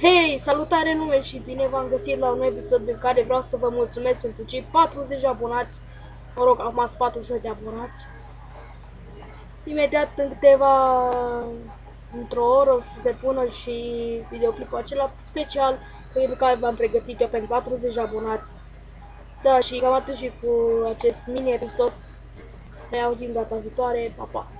Hei, salutare nume și bine v-am găsit la un episod în care vreau să vă mulțumesc pentru cei 40 abonați. Mă rog, am mas 40 de abonați. Imediat în câteva, într-o oră o să se pună și videoclipul acela special pentru care v-am pregătit eu pentru 40 abonați. Da, și cam atât și cu acest mini episod. Ne auzim data viitoare, pa, pa!